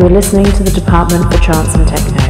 You're listening to the Department for Trance and Techno.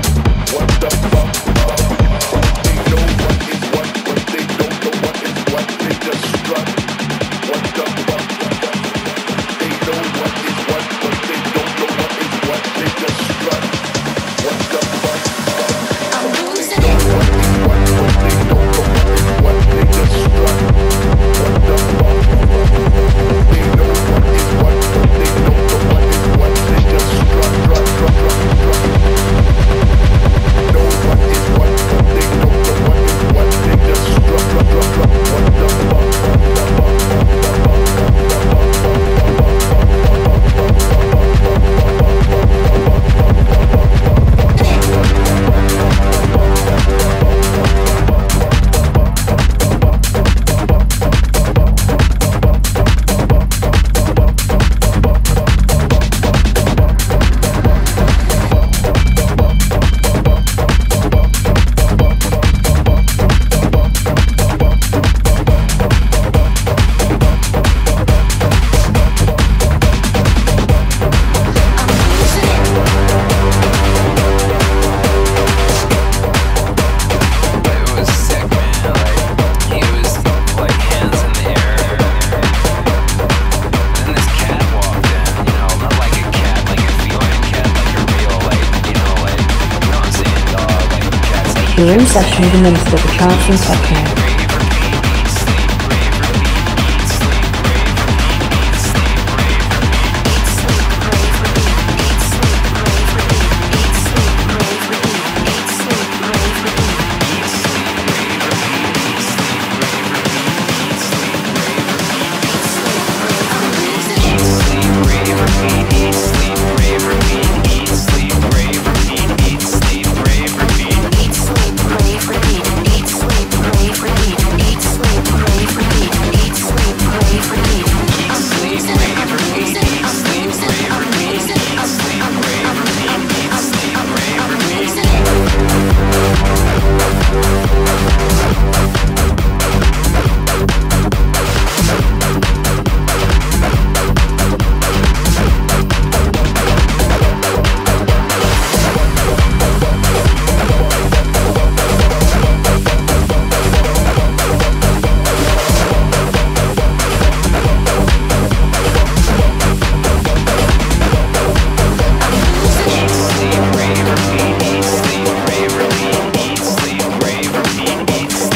the room session of the Minister for Trance and Techno. rave,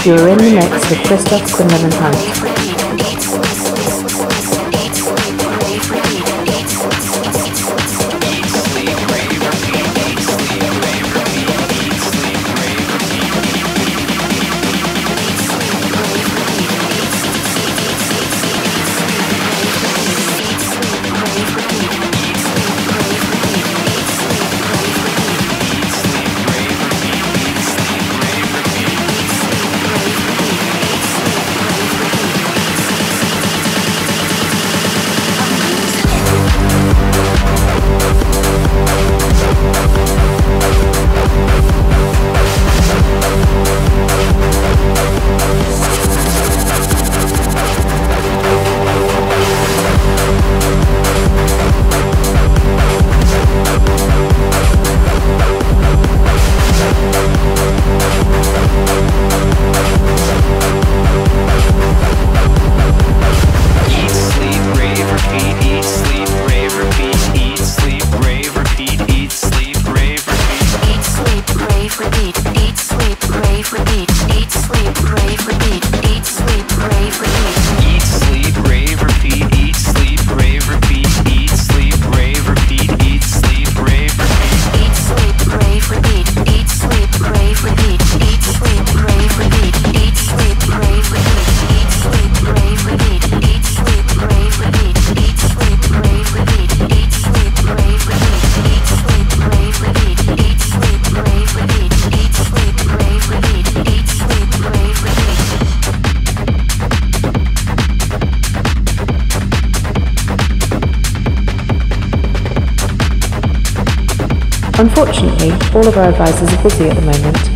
You're in the mix with Christophe Quinlivan-Hunt. Unfortunately, all of our advisors are busy at the moment,